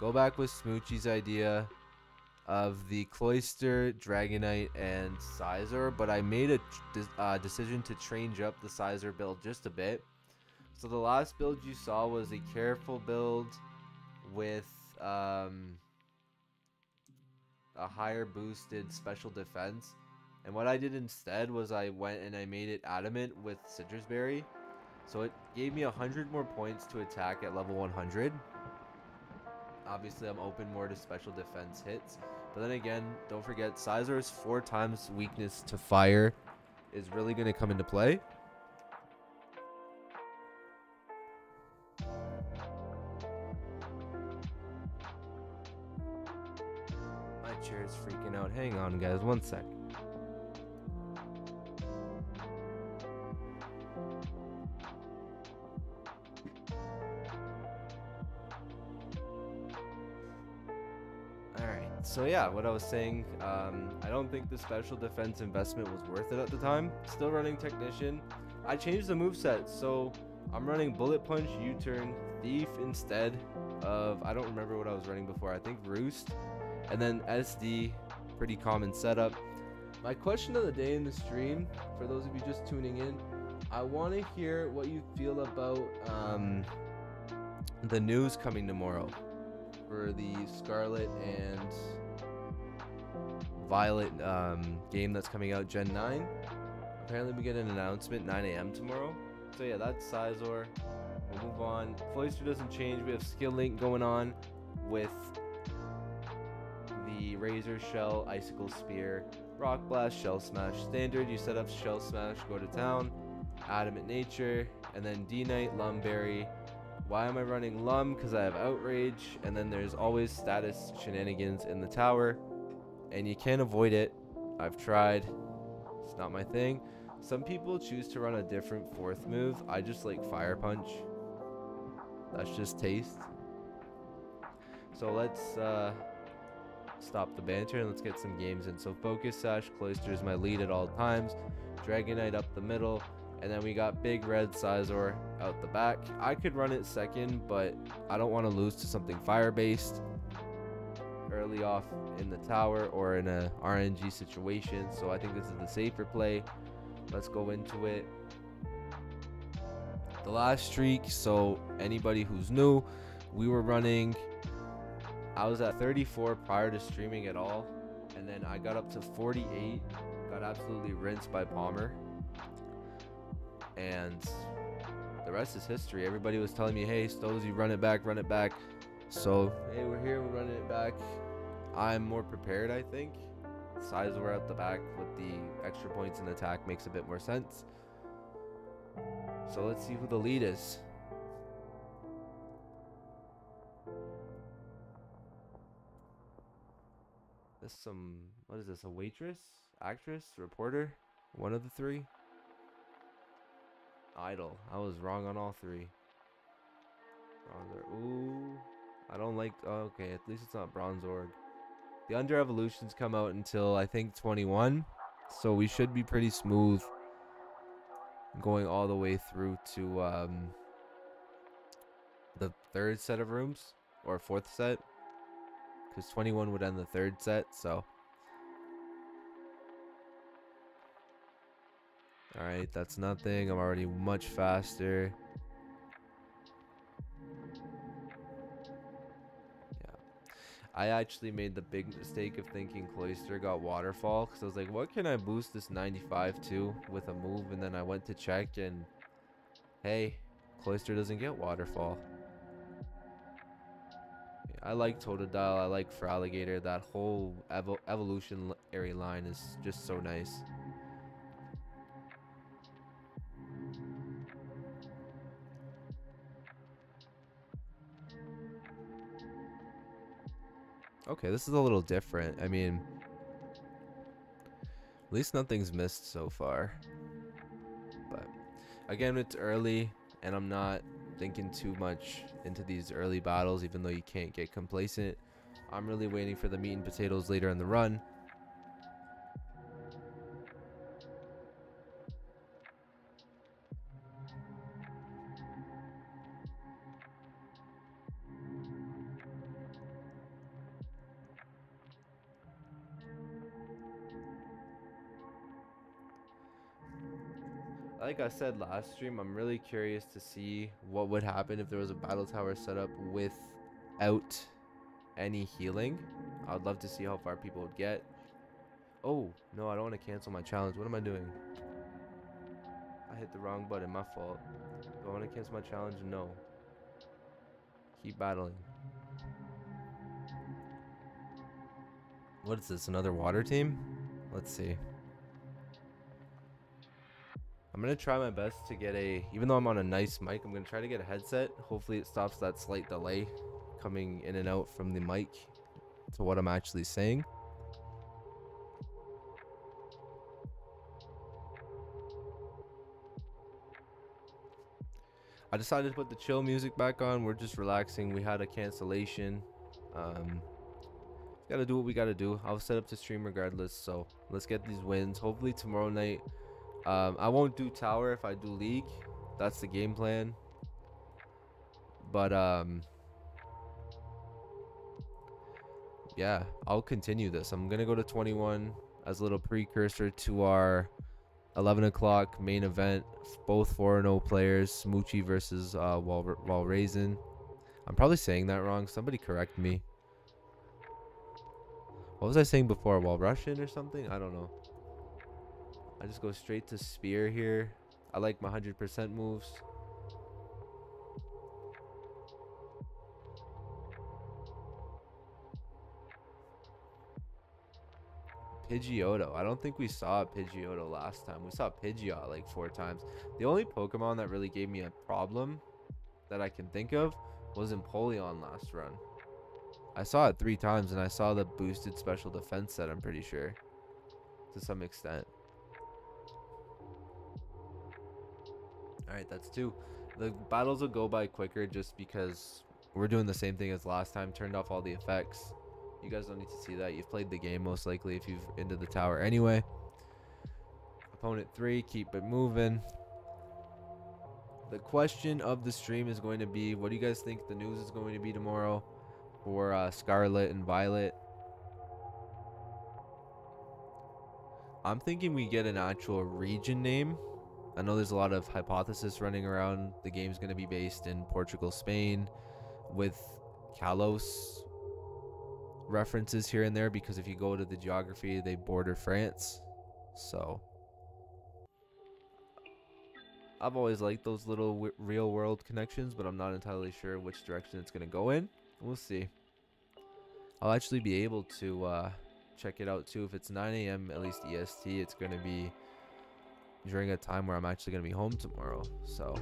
go back with Smoochie's idea of the Cloyster, Dragonite, and Scizor, but I made a uh, decision to change up the Scizor build just a bit. So the last build you saw was a careful build with um, a higher boosted special defense. And what I did instead was I went and I made it adamant with Sitrus Berry. So it gave me 100 more points to attack at level 100. Obviously, I'm open more to special defense hits. But then again, don't forget, Scizor's 4 times weakness to fire is really going to come into play. My chair is freaking out. Hang on, guys. One sec. So yeah, what I was saying, um, I don't think the special defense investment was worth it at the time. Still running technician. I changed the move set, so I'm running bullet punch, U-turn, thief instead of I don't remember what I was running before. I think roost, and then SD, pretty common setup. My question of the day in the stream, for those of you just tuning in, I want to hear what you feel about um, the news coming tomorrow for the Scarlet and Violet um, game that's coming out Gen 9. Apparently, we get an announcement 9 a.m. tomorrow. So yeah, that's Scizor. We'll move on. Cloyster doesn't change. We have Skill Link going on with the Razor Shell, Icicle Spear, Rock Blast, Shell Smash. Standard, you set up Shell Smash, go to town. Adamant Nature, and then D-Knight, Lumberry. Why am I running Lum? Because I have Outrage, and then there's always status shenanigans in the tower and you can't avoid it. I've tried. It's not my thing. Some people choose to run a different fourth move. I just like Fire Punch. That's just taste. So let's uh, stop the banter and let's get some games in. So Focus Sash, Cloyster is my lead at all times. Dragonite up the middle. And then we got Big Red Scizor out the back. I could run it second, but I don't want to lose to something fire-based early off in the tower or in a RNG situation. So I think this is the safer play. Let's go into it. The last streak, so anybody who's new, we were running. I was at 34 prior to streaming at all. And then I got up to 48. Got absolutely rinsed by Palmer. And the rest is history. Everybody was telling me, hey, Stosi, run it back, run it back. So, hey, we're here, we're running it back. I'm more prepared, I think. Scizor at the back with the extra points in attack makes a bit more sense. So let's see who the lead is. This some what is this? A waitress, actress, reporter? One of the three. Idol. I was wrong on all three. Bronzor. Ooh. I don't like. Okay, at least it's not Bronzong. The Under Evolutions come out until I think 21, so we should be pretty smooth going all the way through to um, the third set of rooms or fourth set. Because 21 would end the third set so. All right that's nothing. I'm already much faster I actually made the big mistake of thinking Cloyster got Waterfall because I was like, what can I boost this 95 to with a move? And then I went to check and hey, Cloyster doesn't get Waterfall. I like Totodile, I like Feraligatr. That whole evo evolutionary line is just so nice. Okay, this is a little different. I mean, at least nothing's missed so far. But again, it's early, and I'm not thinking too much into these early battles, even though you can't get complacent. I'm really waiting for the meat and potatoes later in the run. Like I said last stream, I'm really curious to see what would happen if there was a battle tower set up without any healing. I'd love to see how far people would get. Oh, no, I don't want to cancel my challenge. What am I doing? I hit the wrong button. My fault. Do I want to cancel my challenge? No. Keep battling. What is this? Another water team? Let's see. I'm gonna try my best to get a, even though I'm on a nice mic, I'm gonna try to get a headset. Hopefully it stops that slight delay coming in and out from the mic to what I'm actually saying. I decided to put the chill music back on. We're just relaxing. We had a cancellation. Um, gotta do what we gotta do. I'll set up to stream regardless. So let's get these wins. Hopefully tomorrow night. Um, I won't do tower if I do league. That's the game plan. But um, yeah, I'll continue this. I'm gonna go to 21 as a little precursor to our 11 o'clock main event. Both 4-0 players, Smoochie versus uh, Wal, Raisin. I'm probably saying that wrong. Somebody correct me. What was I saying before? Wall Russian or something? I don't know. I just go straight to spear here. I like my 100% moves. Pidgeotto. I don't think we saw a Pidgeotto last time. We saw Pidgeot like four times. The only Pokemon that really gave me a problem that I can think of was Empoleon last run. I saw it three times and I saw the boosted special defense set, I'm pretty sure. To some extent. Alright, that's two. The battles will go by quicker just because we're doing the same thing as last time. Turned off all the effects. You guys don't need to see that. You've played the game most likely if you've into the tower anyway. Opponent three, keep it moving. The question of the stream is going to be, what do you guys think the news is going to be tomorrow for uh, Scarlet and Violet? I'm thinking we get an actual region name. I know there's a lot of hypothesis running around. The game's going to be based in Portugal, Spain, with Kalos references here and there because if you go to the geography, they border France. So I've always liked those little real world connections, but I'm not entirely sure which direction it's going to go in. We'll see. I'll actually be able to uh, check it out too. If it's 9 a.m. at least EST, it's going to be during a time where I'm actually going to be home tomorrow. So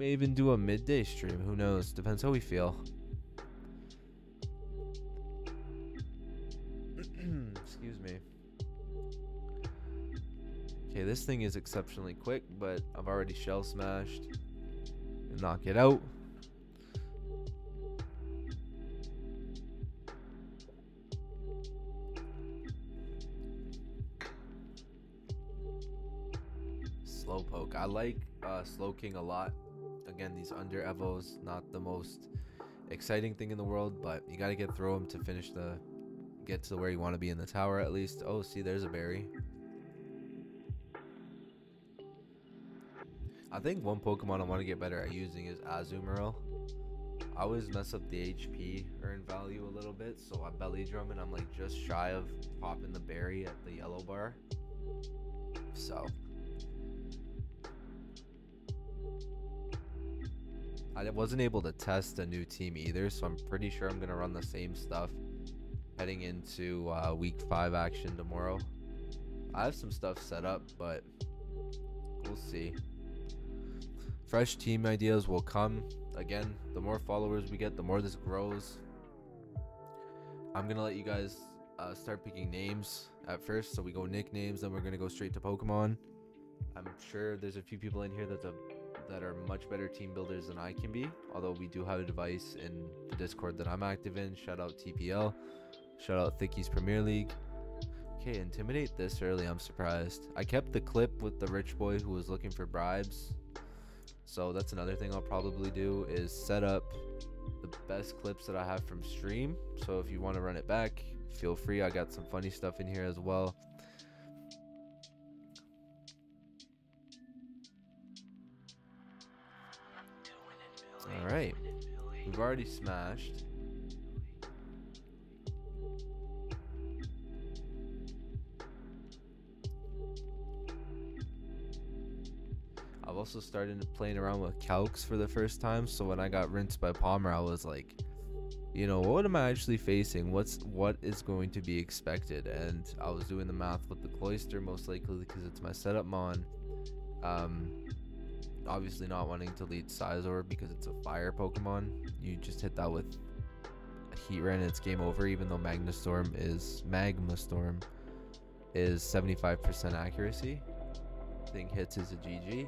may even do a midday stream. Who knows? Depends how we feel. Excuse me. Okay, this thing is exceptionally quick, but I've already shell smashed. And knock it out. Like uh, Slowking a lot. Again, these under evos, not the most exciting thing in the world, but you gotta get through them to finish the, get to where you want to be in the tower at least. Oh, see, there's a berry. I think one Pokemon I want to get better at using is Azumarill. I always mess up the HP earn value a little bit, so I belly drum and I'm like just shy of popping the berry at the yellow bar. So I wasn't able to test a new team either, so I'm pretty sure I'm gonna run the same stuff heading into uh, week five action tomorrow. I have some stuff set up, but we'll see. Fresh team ideas will come. Again, the more followers we get, the more this grows. I'm going to let you guys uh, start picking names at first. So we go nicknames, then we're going to go straight to Pokemon. I'm sure there's a few people in here that's a, that are much better team builders than I can be. Although we do have a device in the Discord that I'm active in. Shout out TPL. Shout out Thickies Premier League. Okay, intimidate this early. I'm surprised. I kept the clip with the rich boy who was looking for bribes so that's another thing I'll probably do is set up the best clips that I have from stream. So if you want to run it back, feel free. I got some funny stuff in here as well. Alright. We've already smashed. I've also started playing around with calcs for the first time, so when I got rinsed by Palmer, I was like, you know, what am I actually facing? What's what is going to be expected? And I was doing the math with the Cloyster most likely because it's my setup mon. Um, obviously not wanting to lead Scizor because it's a fire Pokemon. You just hit that with Heatran and it's game over, even though Magma Storm is Magma Storm is 75% accuracy. Thing hits is a GG.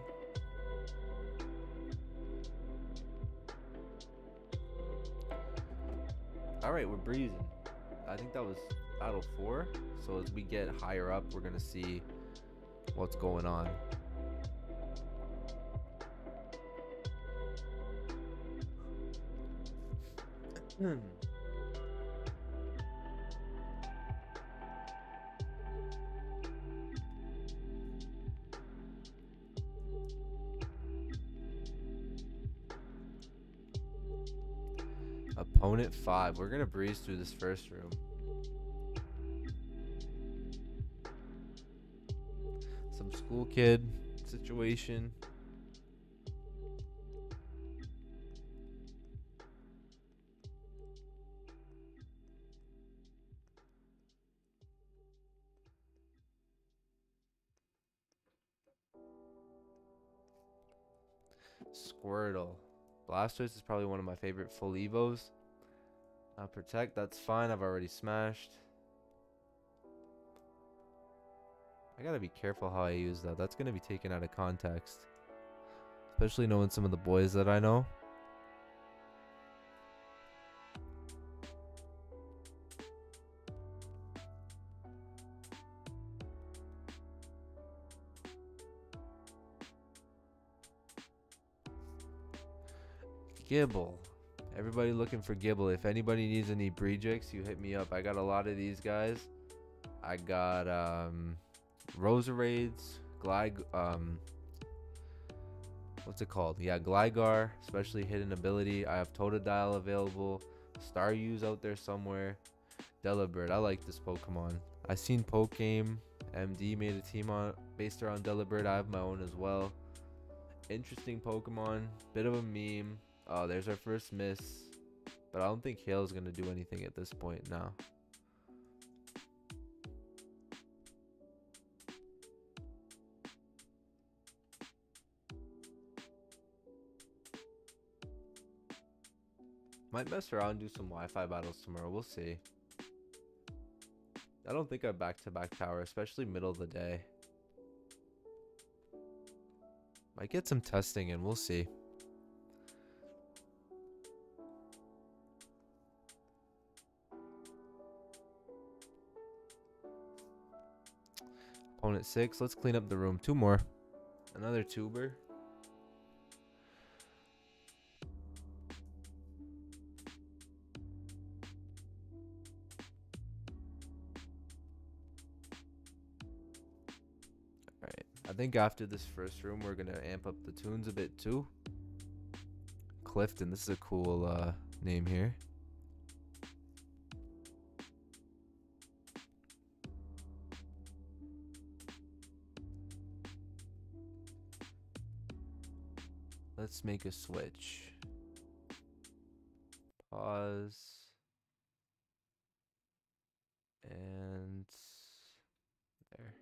All right, we're breezing. I think that was battle four. So as we get higher up, we're gonna see what's going on. Hmm. Opponent five. We're gonna breeze through this first room. Some school kid situation. Squirtle. Blastoise is probably one of my favorite full Evos. Protect, that's fine. I've already smashed. I gotta be careful how I use that. That's gonna be taken out of context. Especially knowing some of the boys that I know. Gible. Everybody looking for Gible. If anybody needs any Brejix, you hit me up. I got a lot of these guys. I got um, Roserades, Glide, um, what's it called? Yeah, Gligar, especially hidden ability. I have Totodile available. Staryu's out there somewhere. Delibird, I like this Pokemon. I seen Pokegame. MD made a team on based around Delibird. I have my own as well. Interesting Pokemon. Bit of a meme. Oh, there's our first miss. But I don't think Hail's going to do anything at this point now. Might mess around and do some Wi-Fi battles tomorrow. We'll see. I don't think I back-to-back -back tower, especially middle of the day. Might get some testing and we'll see. Opponent six. Let's clean up the room. Two more. Another tuber. Alright. I think after this first room, we're going to amp up the tunes a bit too. Clifton. This is a cool uh, name here. Let's make a switch. Pause. And there.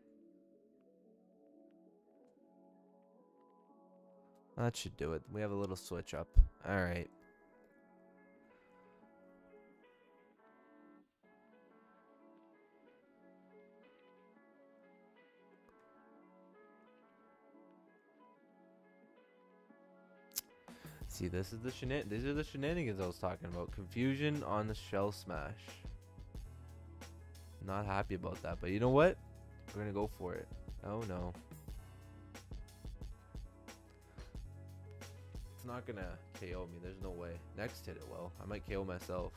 That should do it. We have a little switch up. All See, this is the shenan these are the shenanigans I was talking about. Confusion on the shell smash. Not happy about that, but you know what? We're gonna go for it. Oh no. It's not gonna KO me, there's no way. Next hit it well. I might KO myself.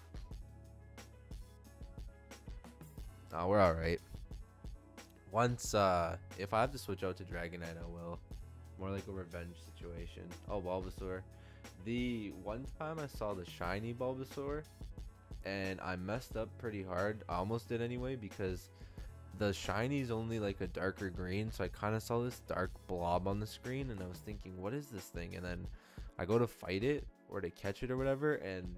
Nah, we're alright. Once, uh, if I have to switch out to Dragonite, I will. More like a revenge situation. Oh, Bulbasaur. The one time I saw the shiny Bulbasaur, and I messed up pretty hard. I almost did anyway because the shiny is only like a darker green, so I kind of saw this dark blob on the screen, and I was thinking, what is this thing? And then I go to fight it or to catch it or whatever, and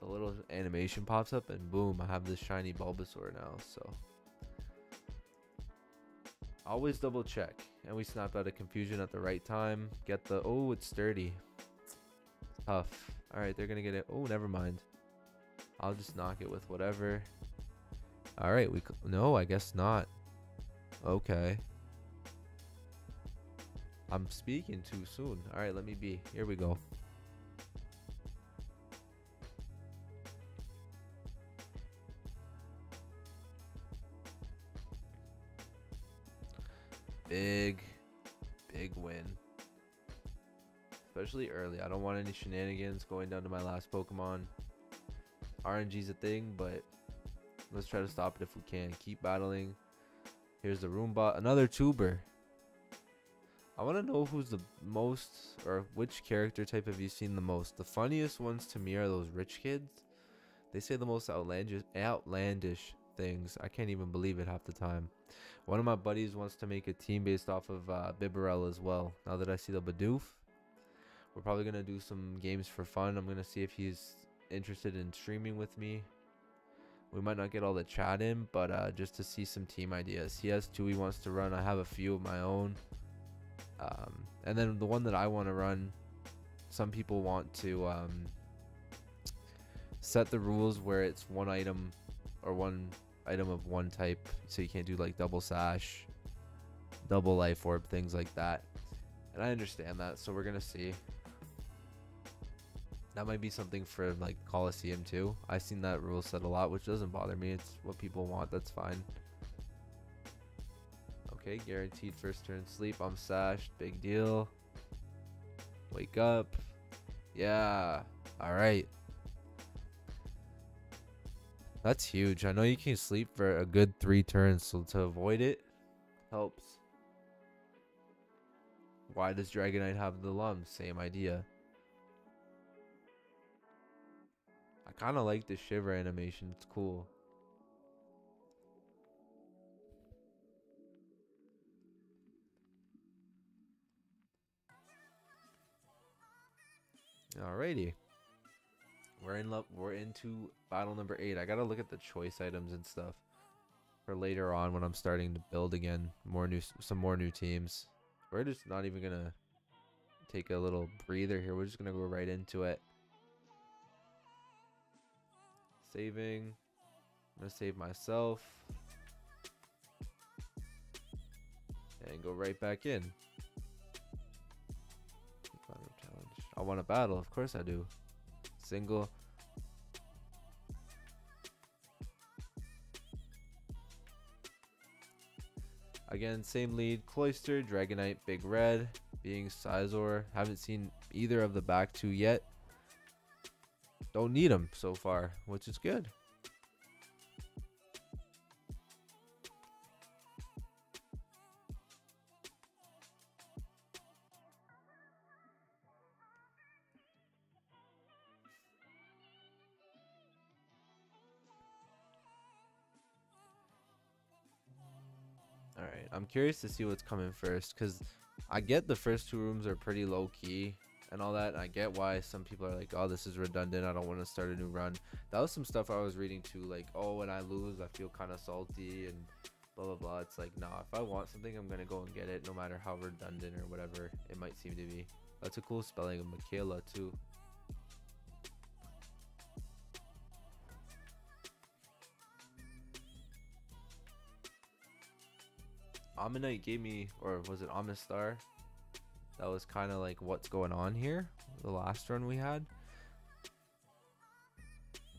the little animation pops up, and boom, I have this shiny Bulbasaur now. So always double check. And we snapped out of confusion at the right time. Get the oh, it's sturdy. Tough. All right, they're gonna get it. Oh, never mind. I'll just knock it with whatever. All right, we no, I guess not. Okay. I'm speaking too soon. All right, let me be. Here we go. Big Especially early. I don't want any shenanigans going down to my last Pokemon. RNG's a thing, but let's try to stop it if we can. Keep battling. Here's the Roombot. Another tuber. I want to know who's the most, or which character type have you seen the most? The funniest ones to me are those rich kids. They say the most outlandish, outlandish things. I can't even believe it half the time. One of my buddies wants to make a team based off of uh, Bibarel as well. Now that I see the Bidoof, we're probably going to do some games for fun. I'm going to see if he's interested in streaming with me. We might not get all the chat in, but uh, just to see some team ideas. He has two he wants to run. I have a few of my own. Um, and then the one that I want to run, some people want to um, set the rules where it's one item or one item of one type, so you can't do like double sash, double life orb, things like that. And I understand that, so we're gonna see. That might be something for like Coliseum too. I've seen that rule set a lot, which doesn't bother me. It's what people want. That's fine. Okay, guaranteed first turn sleep. I'm sashed. Big deal. Wake up. Yeah. All right. That's huge. I know you can sleep for a good three turns, so to avoid it helps. Why does Dragonite have the lums? Same idea. Kind of like the shiver animation. It's cool. Alrighty. We're in love. We're into battle number eight. I gotta look at the choice items and stuff for later on when I'm starting to build again. More new, some more new teams. We're just not even gonna take a little breather here. We're just gonna go right into it. Saving. I'm gonna save myself. And go right back in. I want a battle. Of course I do single. Again, same lead. Cloyster, Dragonite, Big Red, being Scizor. Haven't seen either of the back two yet. Don't need them so far, which is good. All right, I'm curious to see what's coming first because I get the first two rooms are pretty low key and all that. And I get why some people are like, oh, this is redundant. I don't want to start a new run. That was some stuff I was reading too. Like, oh, when I lose, I feel kind of salty and blah, blah, blah. It's like, nah, if I want something, I'm going to go and get it no matter how redundant or whatever it might seem to be. That's a cool spelling of Michaela too. Omanyte gave me, or was it Omastar? That was kind of like what's going on here. The last run we had.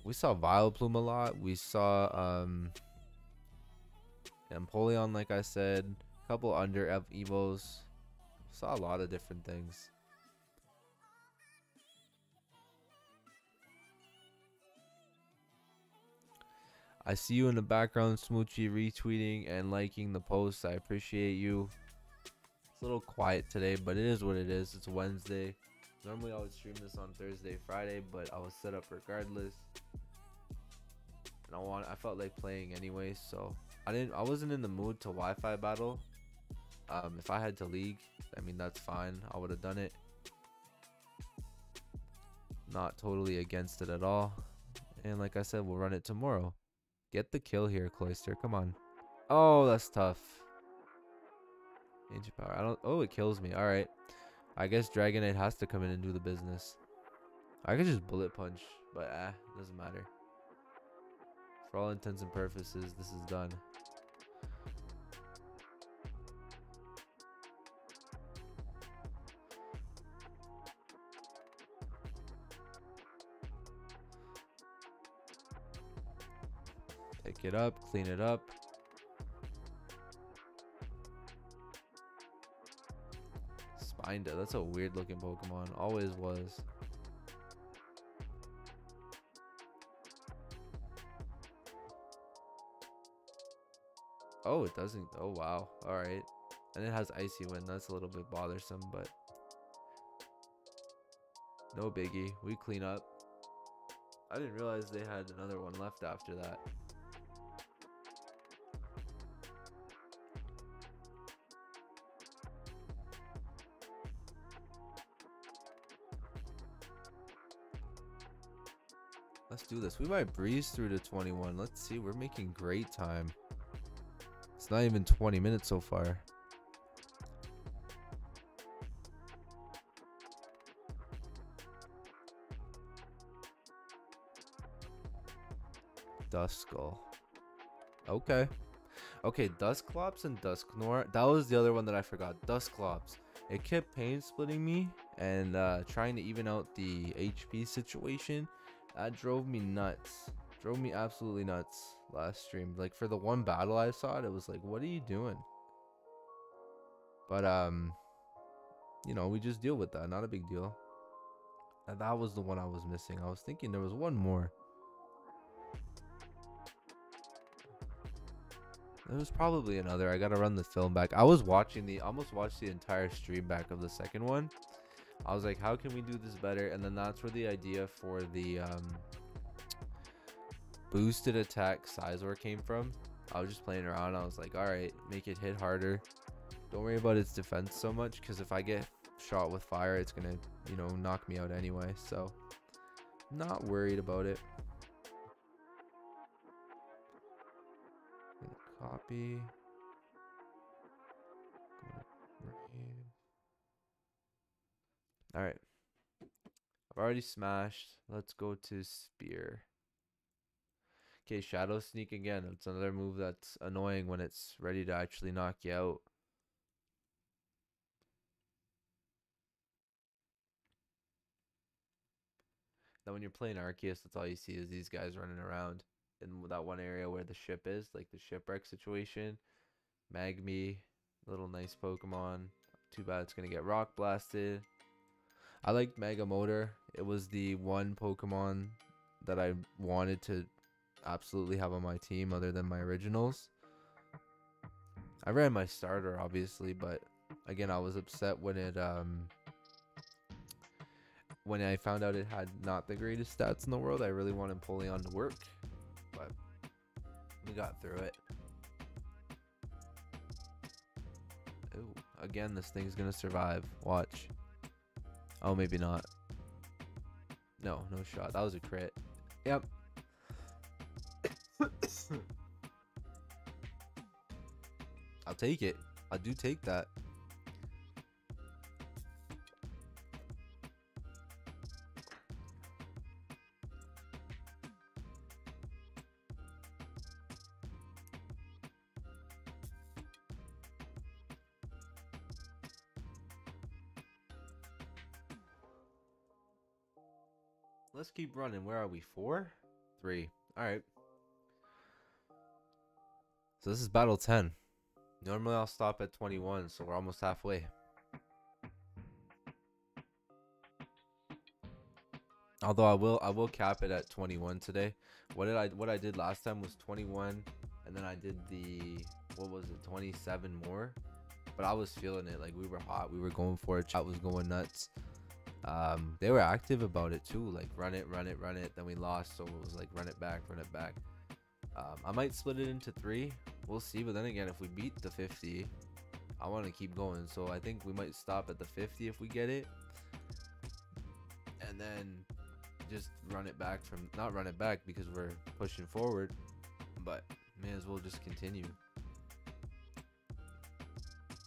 We saw Vileplume a lot. We saw um, Empoleon, like I said. A couple under Ev Evos. Saw a lot of different things. I see you in the background, Smoochie, retweeting and liking the post. I appreciate you. It's a little quiet today, but it is what it is. It's Wednesday. Normally I would stream this on Thursday, Friday, but I was set up regardless. And I want I felt like playing anyway, so I didn't I wasn't in the mood to Wi-Fi battle. Um, if I had to league, I mean that's fine. I would have done it. Not totally against it at all. And like I said, we'll run it tomorrow. Get the kill here, Cloyster. Come on. Oh, that's tough. Ancient power. I don't. Oh, it kills me. All right. I guess Dragonite has to come in and do the business. I could just bullet punch, but ah, doesn't matter. For all intents and purposes, this is done. Pick it up, clean it up. Spinda, that's a weird looking Pokemon. Always was. Oh, it doesn't. Oh, wow. All right. And it has Icy Wind. That's a little bit bothersome, but no biggie. We clean up. I didn't realize they had another one left after that. This. We might breeze through to 21. Let's see. We're making great time. It's not even 20 minutes so far. Duskull. Okay. Okay, Dusclops and Dusknoir. That was the other one that I forgot. Dusclops. It kept pain splitting me and uh, trying to even out the HP situation. That drove me nuts. Drove me absolutely nuts last stream. Like for the one battle I saw it, it was like, what are you doing? But um, you know, we just deal with that. Not a big deal. And that was the one I was missing. I was thinking there was one more. There was probably another. I gotta run the film back. I was watching the almost watched the entire stream back of the second one. I was like, how can we do this better? And then that's where the idea for the um, boosted attack Scizor came from. I was just playing around. I was like, all right, make it hit harder. Don't worry about its defense so much because if I get shot with fire, it's gonna, you know, knock me out anyway. So, not worried about it. Copy. All right. I've already smashed. Let's go to spear. Okay, shadow sneak again. It's another move that's annoying when it's ready to actually knock you out. Now when you're playing Arceus, that's all you see is these guys running around in that one area where the ship is, like the shipwreck situation. Magby, little nice Pokemon. Too bad it's gonna get rock blasted. I liked Magmortar. It was the one Pokemon that I wanted to absolutely have on my team other than my originals. I ran my starter obviously, but again I was upset when it um when I found out it had not the greatest stats in the world. I really wanted Polion to work, but we got through it. Ooh, again, this thing's gonna survive. Watch. Oh, maybe not. No, no shot. That was a crit. Yep. I'll take it. I do take that. Let's keep running. Where are we? Four? Three. Alright. So this is battle 10. Normally I'll stop at 21, so we're almost halfway. Although I will I will cap it at 21 today. What did I what I did last time was 21 and then I did the what was it 27 more. But I was feeling it like we were hot. We were going for it. Chat was going nuts. Um, they were active about it too, like run it, run it, run it. Then we lost, so it was like run it back, run it back. Um, I might split it into three. We'll see. But then again, if we beat the 50, I want to keep going. So I think we might stop at the 50 if we get it, and then just run it back from not run it back because we're pushing forward, but may as well just continue.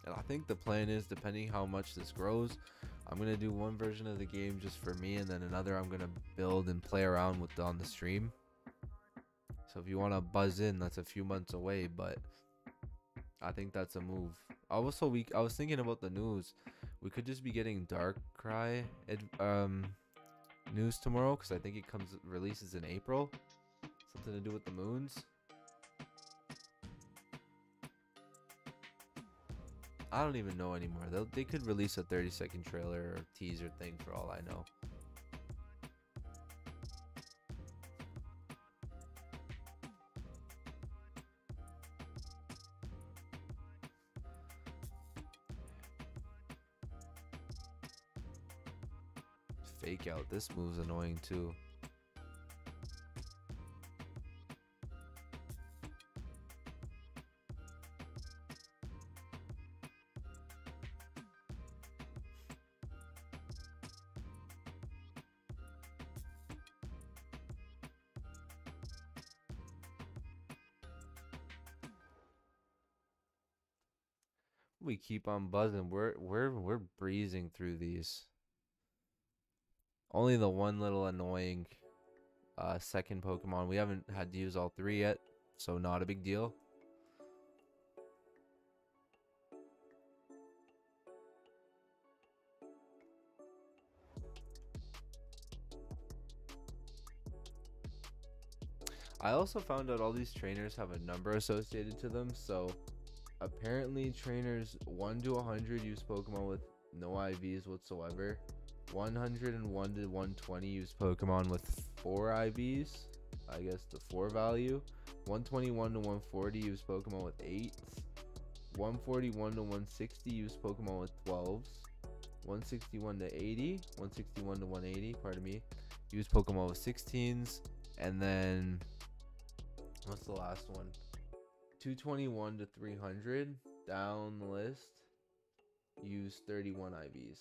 And I think the plan is depending how much this grows, I'm gonna do one version of the game just for me, and then another I'm gonna build and play around with on the stream. So if you want to buzz in, that's a few months away, but I think that's a move. Also, we I was thinking about the news. We could just be getting Darkrai um news tomorrow because I think it comes releases in April. Something to do with the moons. I don't even know anymore. They they could release a 30 second trailer or teaser thing for all I know. Fake out. This move's annoying too. Keep on buzzing. We're we're we're breezing through these. Only the one little annoying uh, second Pokemon. We haven't had to use all three yet, so not a big deal. I also found out all these trainers have a number associated to them, so apparently trainers 1 to 100 use Pokemon with no IVs whatsoever. 101 to 120 use Pokemon with 4 IVs. I guess the 4 value. 121 to 140 use Pokemon with 8. 141 to 160 use Pokemon with 12s. 161 to 80. 161 to 180, pardon me. Use Pokemon with 16s. And then, what's the last one? 221 to 300 down the list use 31 IVs.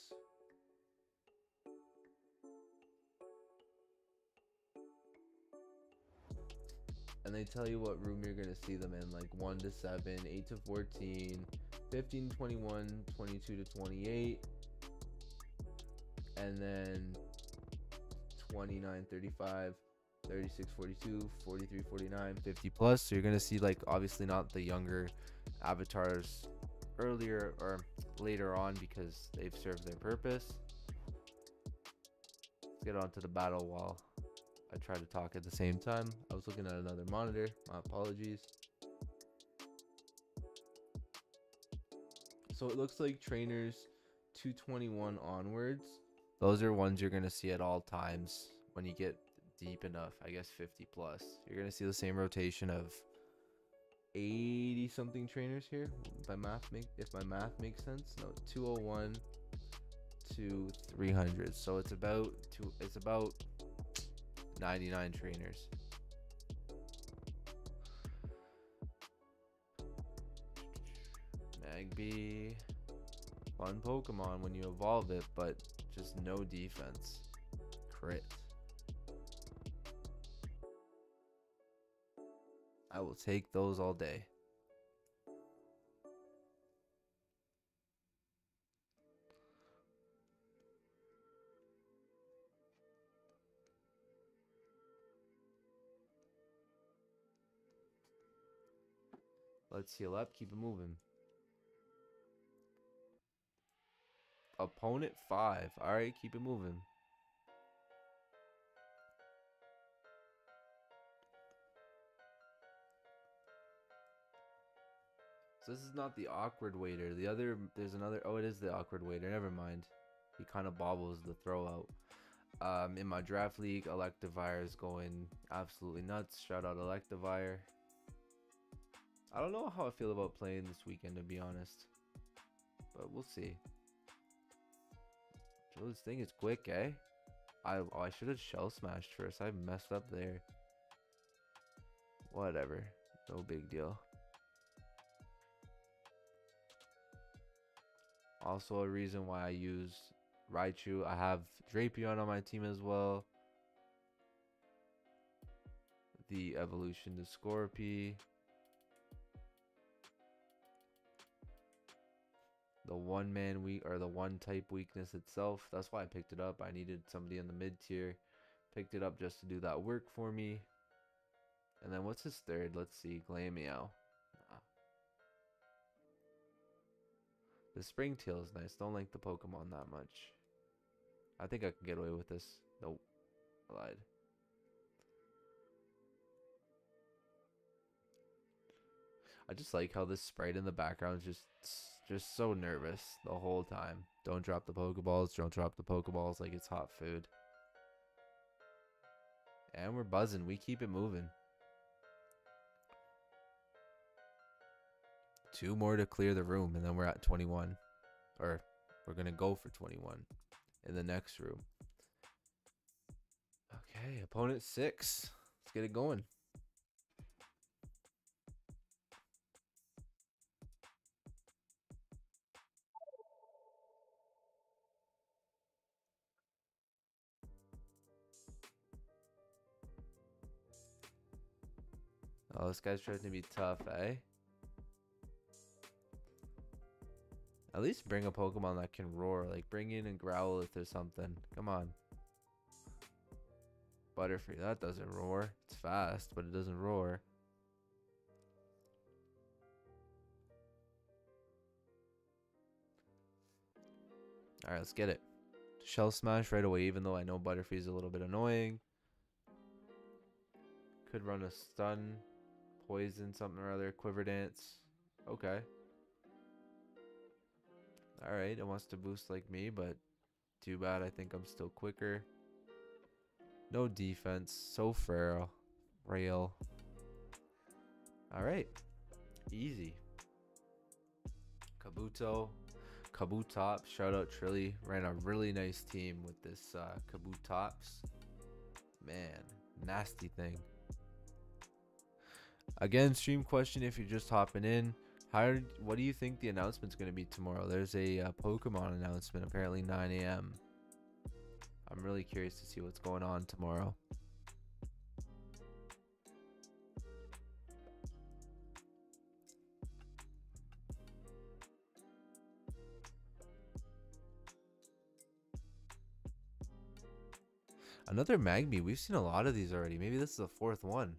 And they tell you what room you're going to see them in like 1 to 7, 8 to 14, 15 21, 22 to 28, and then 29 35 36 42 43 49 50 plus. So you're gonna see like obviously not the younger avatars earlier or later on because they've served their purpose. Let's get on to the battle while i try to talk at the same time. I was looking at another monitor. My apologies. So it looks like trainers 221 onwards. Those are ones you're gonna see at all times when you get deep enough, I guess 50 plus. You're gonna see the same rotation of 80 something trainers here. If my math make if my math makes sense, no 201 to 300. So it's about two. It's about 99 trainers. Magby, fun Pokemon when you evolve it, but just no defense. Crit. I will take those all day. Let's heal up, keep it moving. Opponent 5. Alright, keep it moving. So this is not the awkward waiter. The other, there's another, oh, it is the awkward waiter. Never mind. He kind of bobbles the throw out. Um, in my draft league, Electivire is going absolutely nuts. Shout out Electivire. I don't know how I feel about playing this weekend, to be honest. But we'll see. This thing is quick, eh? I oh, I should have shell smashed first. I messed up there. Whatever. No big deal. Also a reason why I use Raichu. I have Drapion on my team as well. The evolution to Skorupi. The one man weak or the one type weakness itself. That's why I picked it up. I needed somebody in the mid tier. Picked it up just to do that work for me. And then what's his third? Let's see. Glameow. The Springtail is nice. Don't like the Pokemon that much. I think I can get away with this. Nope. I lied. I just like how this sprite in the background is just just so nervous the whole time. Don't drop the Pokeballs. Don't drop the Pokeballs like it's hot food. And we're buzzing. We keep it moving. Two more to clear the room, and then we're at 21. Or we're going to go for 21 in the next room. Okay, opponent six. Let's get it going. Oh, this guy's trying to be tough, eh? At least bring a Pokemon that can roar. Like, bring in a Growlithe or something. Come on. Butterfree. That doesn't roar. It's fast, but it doesn't roar. Alright, let's get it. Shell Smash right away, even though I know Butterfree's a little bit annoying. Could run a stun, poison, something or other, quiver dance. Okay. Alright, it wants to boost like me, but too bad. I think I'm still quicker. No defense. So frail. Rail. Alright. Easy. Kabuto. Kabutops. Shout out Trilly. Ran a really nice team with this uh, Kabutops. Man. Nasty thing. Again, stream question if you're just hopping in. How? What do you think the announcement's going to be tomorrow? There's a uh, Pokemon announcement, apparently 9 a.m. I'm really curious to see what's going on tomorrow. Another Magby. We've seen a lot of these already. Maybe this is the fourth one.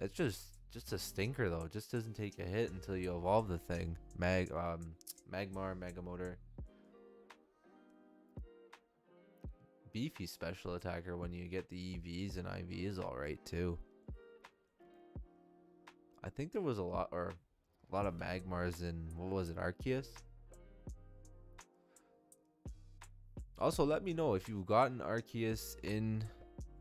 It's just just a stinker though. It just doesn't take a hit until you evolve the thing. Mag um Magmar, Magmortar. Beefy special attacker when you get the EVs and IVs alright too. I think there was a lot or a lot of Magmars in what was it, Arceus? Also let me know if you've gotten Arceus in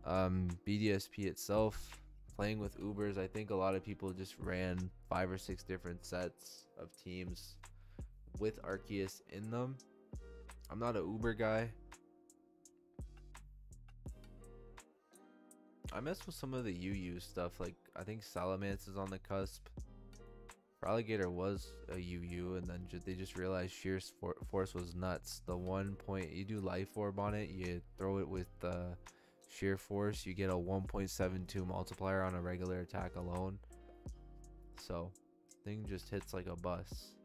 um BDSP itself playing with Ubers, I think a lot of people just ran five or six different sets of teams with Arceus in them. I'm not an Uber guy. I mess with some of the UU stuff, like I think Salamence is on the cusp. Alligator was a UU, and then they just realized Sheer Force was nuts. The one point you do Life Orb on it, you throw it with the. Uh, sheer force, you get a 1.72 multiplier on a regular attack alone. So, thing just hits like a bus.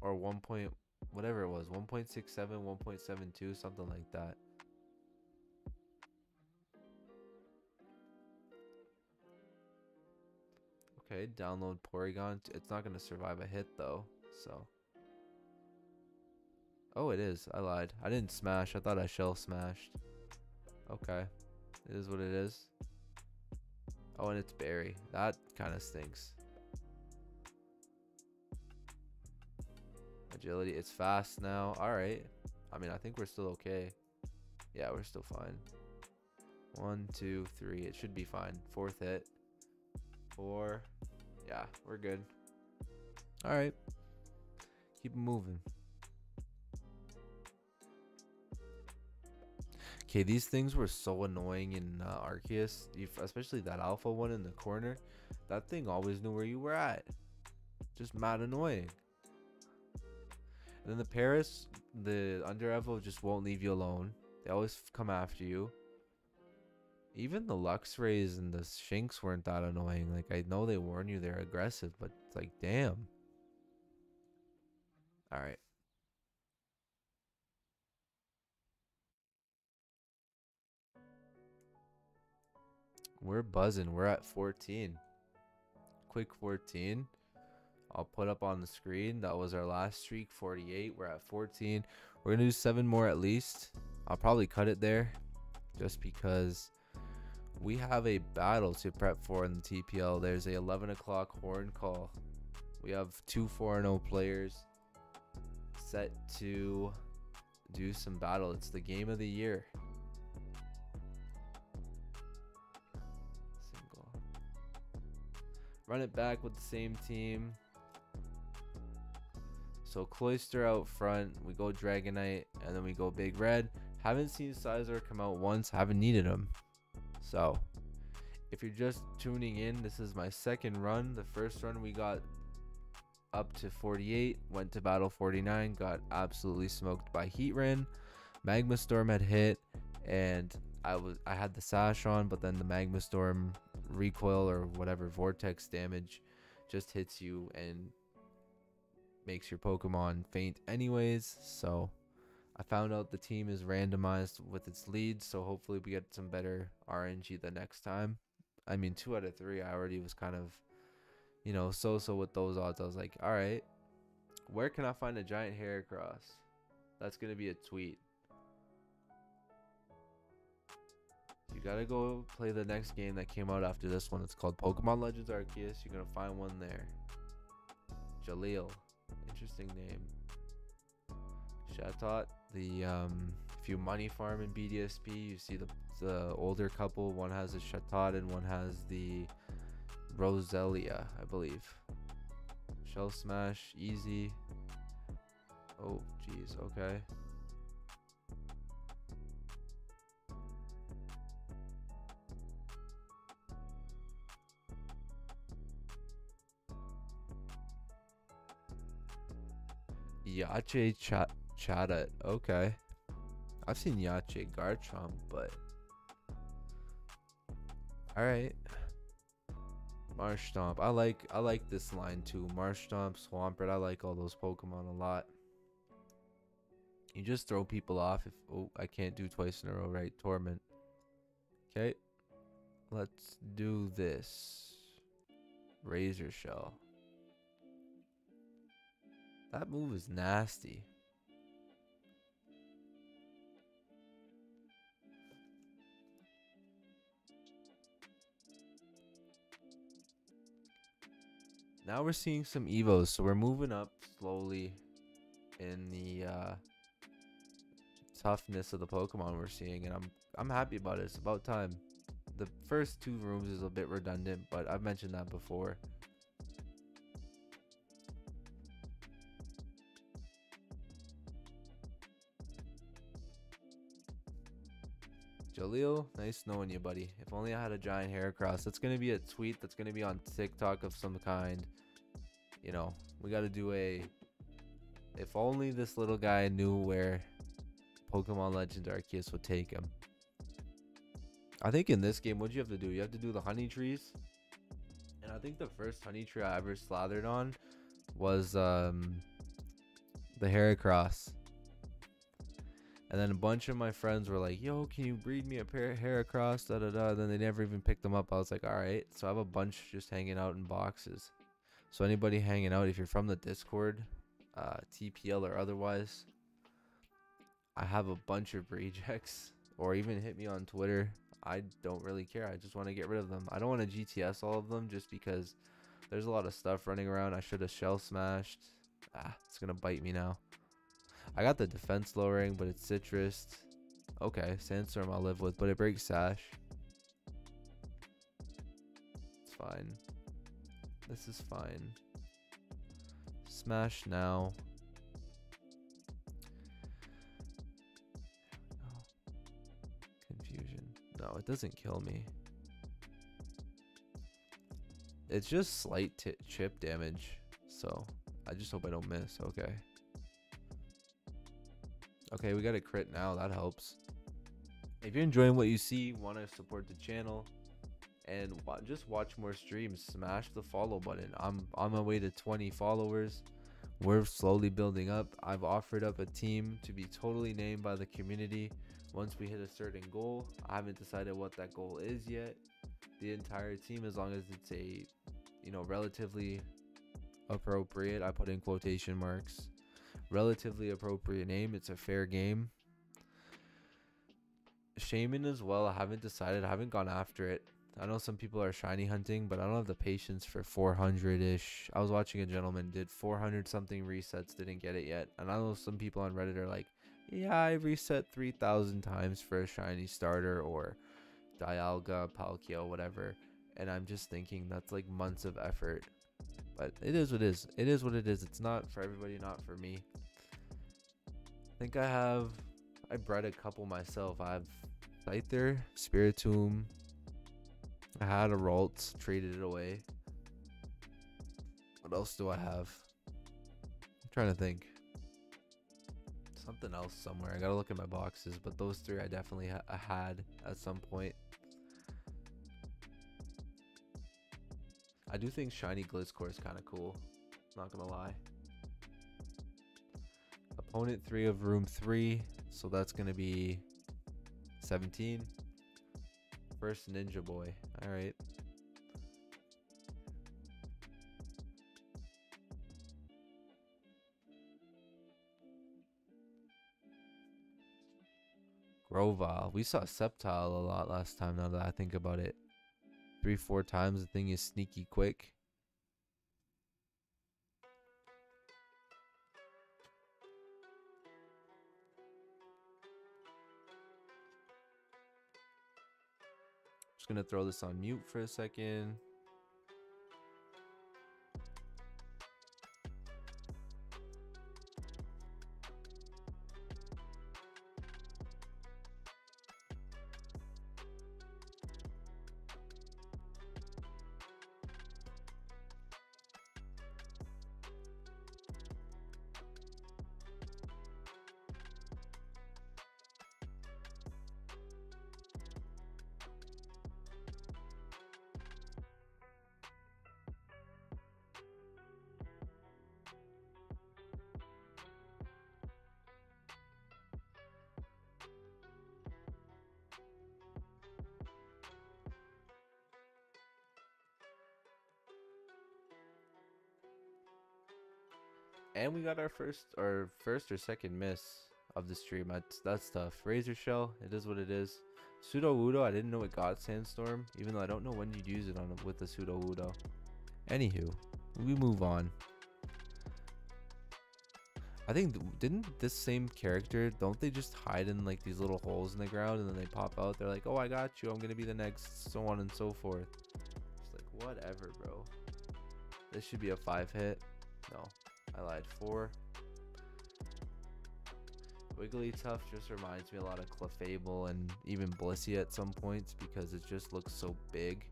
Or 1. Point, whatever it was, 1.67, 1.72, something like that. Okay, download Porygon. It's not going to survive a hit though, so. Oh, it is. I lied. I didn't smash. I thought I shell smashed. Okay. It is what it is. Oh, and it's berry. That kind of stinks. Agility. It's fast now. Alright. I mean, I think we're still okay. Yeah, we're still fine. One, two, three. It should be fine. Fourth hit. four. Yeah, we're good. All right. Keep moving. Okay, these things were so annoying in uh, Arceus, especially that alpha one in the corner. That thing always knew where you were at. Just mad annoying. And then the Paras, the under Evo just won't leave you alone. They always come after you. Even the Luxrays and the Shinx weren't that annoying. Like, I know they warn you they're aggressive, but it's like, damn. Alright. We're buzzing. We're at 14. Quick 14. I'll put up on the screen. That was our last streak, 48. We're at 14. We're going to do seven more at least. I'll probably cut it there just because we have a battle to prep for in the TPL. There's a 11 o'clock horn call. We have two 4-0 players set to do some battle. It's the game of the year. Run it back with the same team. So Cloyster out front. We go Dragonite. And then we go Big Red. Haven't seen Scizor come out once. Haven't needed him. So if you're just tuning in, this is my second run. The first run we got up to 48. Went to battle 49. Got absolutely smoked by Heatran. Magma Storm had hit. And I was I had the sash on, but then the magma storm recoil or whatever vortex damage just hits you and makes your Pokemon faint anyways. So I found out the team is randomized with its leads, so hopefully we get some better RNG the next time. I mean, two out of three, I already was kind of, you know, so-so with those odds. I was like, all right, where can I find a giant Heracross? That's gonna be a tweet. Gotta go play the next game that came out after this one. It's called Pokemon Legends Arceus. You're gonna find one there. Jaleel. Interesting name. Chatot. The um if you money farm in BDSP, you see the the older couple. One has a Chatot and one has the Roselia, I believe. Shell Smash, easy. Oh, jeez, okay. Yache Ch- Chatot. Okay. I've seen Yache Garchomp, but. Alright. Marshtomp. I like I like this line too. Marshtomp, Swampert. I like all those Pokemon a lot. You just throw people off if oh I can't do twice in a row, right? Torment. Okay. Let's do this. Razor Shell. That move is nasty. Now we're seeing some evos, so we're moving up slowly in the uh, toughness of the Pokemon we're seeing, and I'm I'm happy about it. It's about time. The first two rooms is a bit redundant, but I've mentioned that before. Jaleel, nice knowing you, buddy. If only I had a giant Heracross. That's going to be a tweet that's going to be on TikTok of some kind. You know, we got to do a... If only this little guy knew where Pokemon Legends Arceus would take him. I think in this game, what you have to do? You have to do the honey trees. And I think the first honey tree I ever slathered on was um, the Heracross. And then a bunch of my friends were like, yo, can you breed me a pair of Heracross?" Da da da. And Then they never even picked them up. I was like, all right. So I have a bunch just hanging out in boxes. So anybody hanging out, if you're from the Discord, uh, TPL or otherwise, I have a bunch of rejects. Or even hit me on Twitter. I don't really care. I just want to get rid of them. I don't want to GTS all of them just because there's a lot of stuff running around. I should have shell smashed. Ah, it's going to bite me now. I got the defense lowering, but it's Sitrus. Okay, sandstorm I'll live with, but it breaks sash. It's fine. This is fine. Smash now. Confusion. No, it doesn't kill me. It's just slight chip damage. So, I just hope I don't miss. Okay. Okay, we got a crit now. That helps. If you're enjoying what you see, want to support the channel, and wa just watch more streams, smash the follow button. I'm on my way to 20 followers. We're slowly building up. I've offered up a team to be totally named by the community once we hit a certain goal. I haven't decided what that goal is yet. The entire team, as long as it's a, you know, relatively appropriate, I put in quotation marks, relatively appropriate name. It's a fair game. Shaman as well. I haven't decided. I haven't gone after it. I know some people are shiny hunting, but I don't have the patience for 400 ish. I was watching a gentleman did 400 something resets, didn't get it yet. And I know some people on Reddit are like, yeah, I reset 3,000 times for a shiny starter or Dialga, Palkia, whatever. And I'm just thinking that's like months of effort. But it is what it is. It is what it is. It's not for everybody, not for me. I think I have, I bred a couple myself. I have Scyther, Spiritomb, I had a Ralts, traded it away. What else do I have? I'm trying to think. Something else somewhere. I gotta look at my boxes, but those three I definitely ha had at some point. I do think Shiny Gliscor is kind of cool. Not gonna lie. Opponent three of room three, so that's gonna be 17. First Ninja Boy. Alright. Grovyle. We saw Sceptile a lot last time now that I think about it. Three, four times. The thing is sneaky quick. Just gonna throw this on mute for a second. First or first or second miss of the stream. That's, that's tough. Razor Shell, it is what it is. Sudowoodo, I didn't know it got Sandstorm, even though I don't know when you'd use it on with the Sudowoodo. Anywho, we move on. I think didn't this same character don't they just hide in like these little holes in the ground and then they pop out? They're like, "Oh, I got you. I'm gonna be the next," so on and so forth. It's like whatever, bro. This should be a five hit. No, I lied. Four. Wigglytuff just reminds me a lot of Clefable and even Blissey at some points because it just looks so big.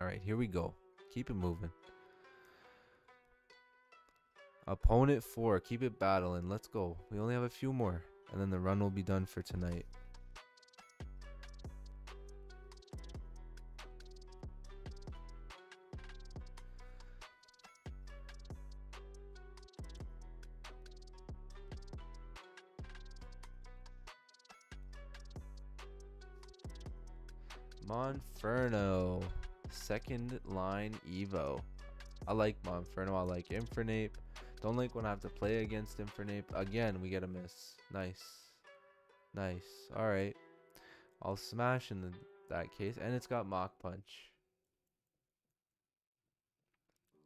All right, here we go. Keep it moving. Opponent four. Keep it battling. Let's go. We only have a few more. And then the run will be done for tonight. Second line Evo. I like Monferno. I like Infernape. Don't like when I have to play against Infernape. Again, we get a miss. Nice. Nice. Alright. I'll smash in the, that case. And it's got Mach Punch.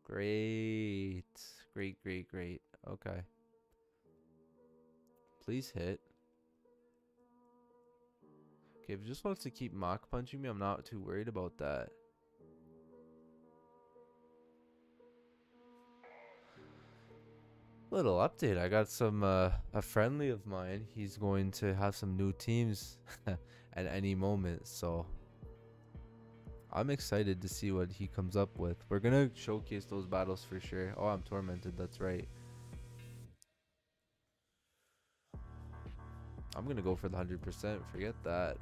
Great. Great, great, great. Okay. Please hit. Okay, if it just wants to keep Mach punching me, I'm not too worried about that. Little update. I got some uh, a friendly of mine. He's going to have some new teams at any moment, so I'm excited to see what he comes up with. We're gonna showcase those battles for sure. Oh, I'm tormented. That's right. I'm gonna go for the hundred percent. Forget that.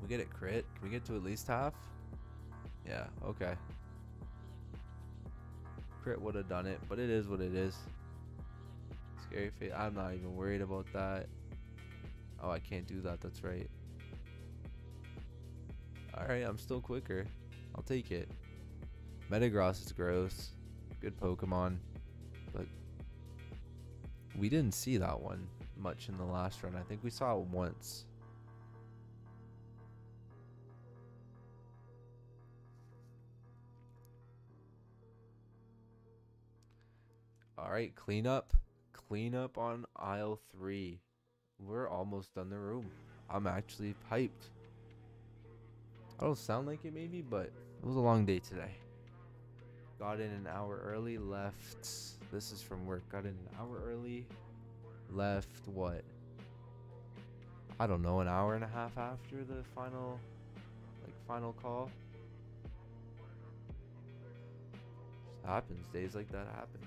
We get it crit. Can we get to at least half? Yeah. Okay. Crit would have done it, but it is what it is. Scary face. I'm not even worried about that. Oh, I can't do that. That's right. Alright, I'm still quicker. I'll take it. Metagross is gross. Good Pokemon. But we didn't see that one much in the last run. I think we saw it once. All right, clean up. Clean up on aisle three. We're almost done the room. I'm actually hyped. I don't sound like it maybe, but it was a long day today. Got in an hour early, left. This is from work. Got in an hour early, left what? I don't know, an hour and a half after the final, like final call. Just happens. Days like that happen.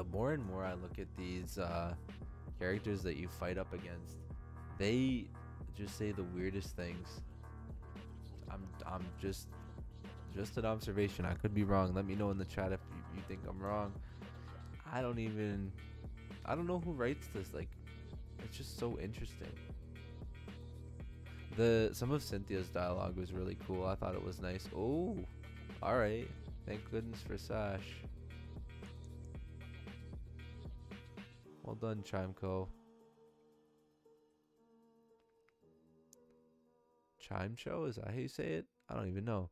The more and more I look at these uh, characters that you fight up against, they just say the weirdest things. I'm I'm just just an observation. I could be wrong. Let me know in the chat if you, you think I'm wrong. I don't even I don't know who writes this. Like it's just so interesting. The some of Cynthia's dialogue was really cool. I thought it was nice. Oh, all right. Thank goodness for Sash. Done, Chimecho. Chime Show? Is that how you say it? I don't even know.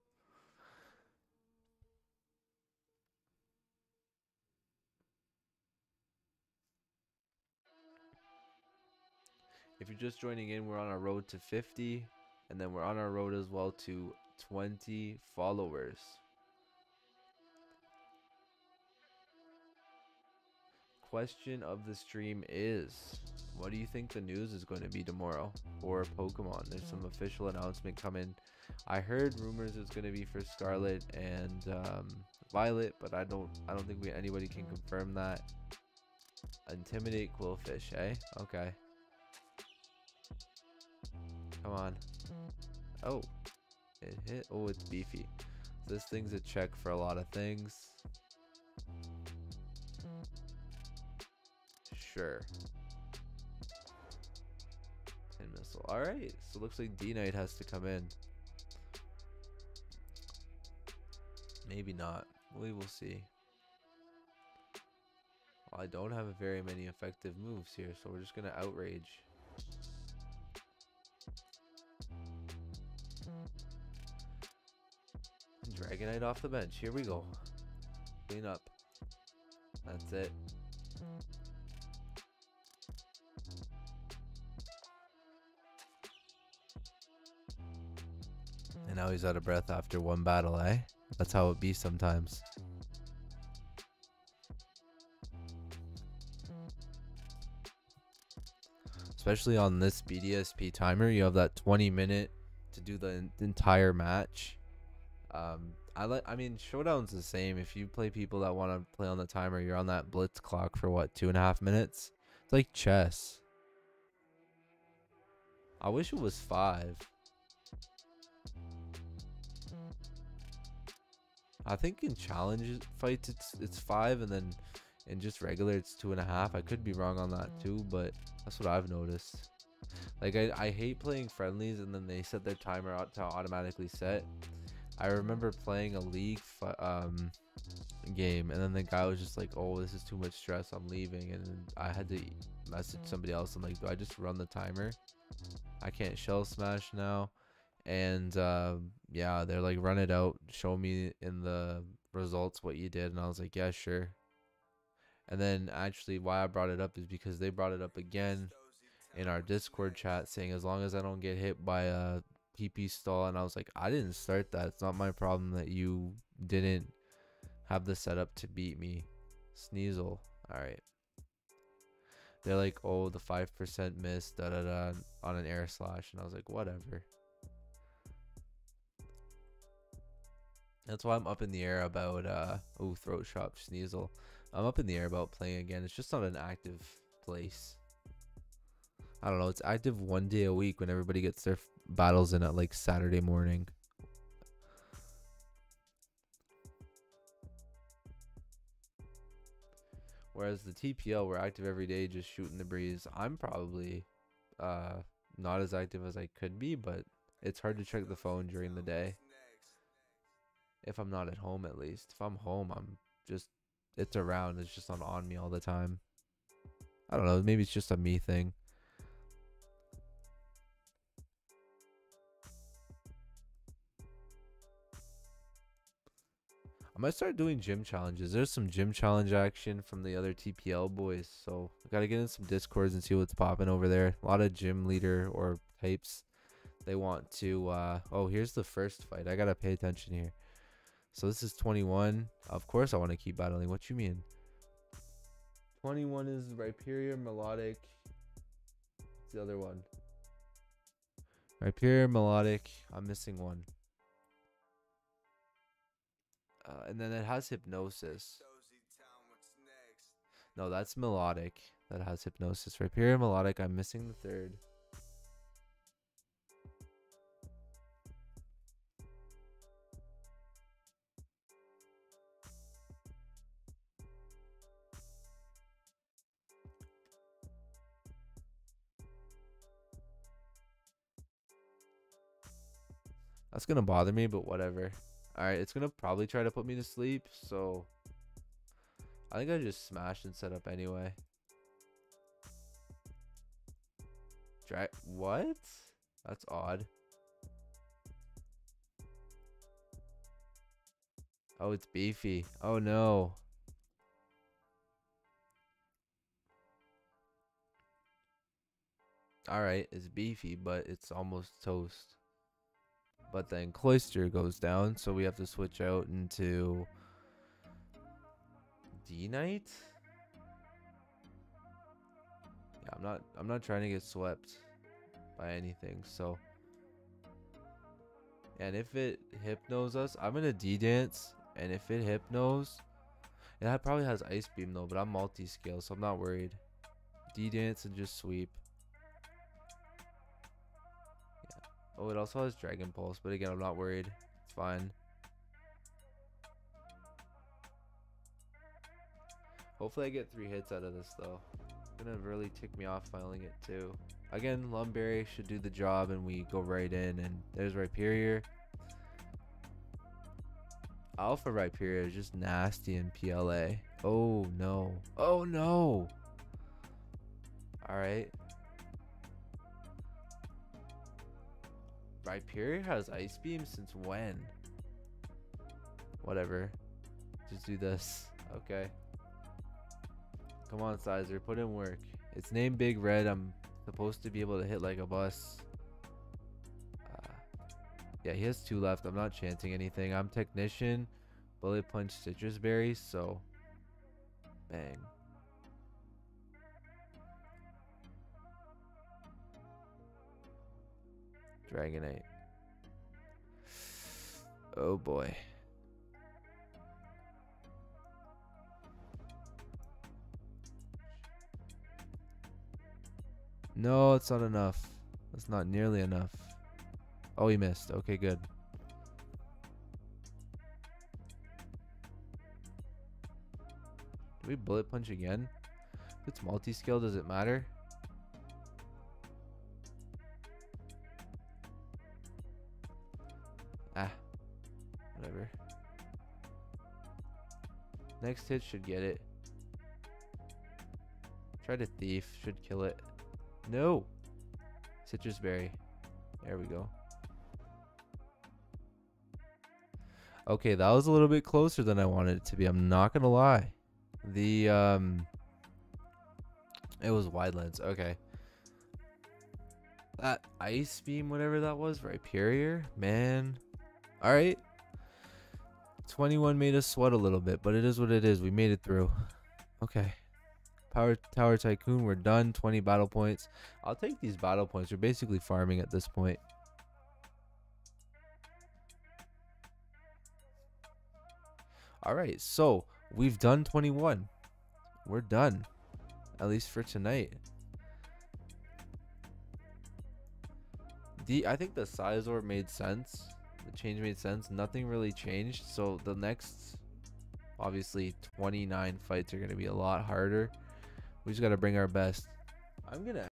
If you're just joining in, we're on our road to 50, and then we're on our road as well to 20 followers. Question of the stream is what do you think the news is going to be tomorrow for Pokemon? There's some official announcement coming. I heard rumors it's going to be for Scarlet and um, Violet, but I don't I don't think we anybody can confirm that. Intimidate Qwilfish, eh? Okay. Come on. Oh. It hit. Oh, it's beefy. This thing's a check for a lot of things. Sure. Pin missile. Alright, so looks like D-Knight has to come in. Maybe not. We will see. Well, I don't have very many effective moves here, so we're just going to outrage. Dragonite off the bench. Here we go. Clean up. That's it. Now he's out of breath after one battle, eh? That's how it be sometimes. Especially on this BDSP timer, you have that 20 minute to do the entire match. Um, I like. I mean, showdown's the same. If you play people that want to play on the timer, you're on that blitz clock for what two and a half minutes. It's like chess. I wish it was five. I think in challenge fights it's it's five, and then in just regular it's two and a half. I could be wrong on that too, but that's what I've noticed. Like I, I hate playing friendlies and then they set their timer out to automatically set. I remember playing a league um game, and then the guy was just like, "Oh, this is too much stress. I'm leaving," and I had to message somebody else. I'm like, "Do I just run the timer? I can't shell smash now." And uh, yeah, they're like, "Run it out. Show me in the results what you did," and I was like, "Yeah, sure." And then actually, why I brought it up is because they brought it up again in our Discord chat, saying as long as I don't get hit by a PP stall, and I was like, I didn't start that. It's not my problem that you didn't have the setup to beat me. Sneasel. Alright. They're like, oh, the 5% miss, da da da, on an air slash. And I was like, whatever. That's why I'm up in the air about, uh, oh, throat chop, Sneasel. I'm up in the air about playing again. It's just not an active place. I don't know. It's active one day a week when everybody gets their battles in at like Saturday morning. Whereas the TPL, we're active every day, just shooting the breeze. I'm probably uh, not as active as I could be, but it's hard to check the phone during the day. If I'm not at home, at least. If I'm home, I'm just, it's around. It's just on, on me all the time. I don't know. Maybe it's just a me thing. I might start doing gym challenges. There's some gym challenge action from the other TPL boys, so I gotta get in some discords and see what's popping over there. A lot of gym leader or types. They want to. Uh, oh, here's the first fight. I gotta pay attention here. So this is 21. Of course, I want to keep battling. What you mean? 21 is Rhyperior, Melodic. What's the other one? Rhyperior, Melodic. I'm missing one. Uh, and then it has hypnosis. No, that's melodic. That has hypnosis. Rhyperior melodic. I'm missing the third. That's gonna bother me, but whatever. Alright, it's gonna probably try to put me to sleep, so I think I just smashed and set up anyway. Drag what? That's odd. Oh, it's beefy. Oh no. Alright, it's beefy, but it's almost toast but then Cloyster goes down, so we have to switch out into D Knight. Yeah, I'm not I'm not trying to get swept by anything, so and if it hypnos us, I'm gonna D dance, and if it hypnos, it probably has ice beam though, but I'm multi-scale, so I'm not worried. D dance and just sweep. Oh, it also has Dragon Pulse, but again, I'm not worried. It's fine. Hopefully I get three hits out of this, though. It's gonna really tick me off if I only get two. Again, Lum Berry should do the job, and we go right in, and there's Rhyperior. Alpha Rhyperior is just nasty in PLA. Oh, no. Oh, no! Alright. Rhyperior has Ice Beam since when? Whatever. Just do this. Okay. Come on, Scizor. Put in work. It's named Big Red. I'm supposed to be able to hit like a bus. Uh, yeah, he has two left. I'm not chanting anything. I'm Technician. Bullet Punch Sitrus Berries. So, bang. Dragonite. Oh boy. No, it's not enough. That's not nearly enough. Oh, he missed. Okay, good. Do we bullet punch again? If it's multi-scale, does it matter? Next hit should get it. Try to thief. Should kill it. No. Sitrus berry. There we go. Okay, that was a little bit closer than I wanted it to be. I'm not gonna lie. The um, it was wide lens. Okay. That ice beam, whatever that was, Rhyperior, man. All right. 21 made us sweat a little bit, but it is what it is. We made it through. Okay. Power Tower Tycoon, we're done. 20 battle points. I'll take these battle points. We're basically farming at this point. All right, so we've done 21. We're done, at least for tonight. The I think the Scizor made sense. The change made sense. Nothing really changed. So the next, obviously, 29 fights are going to be a lot harder. We just got to bring our best. I'm going to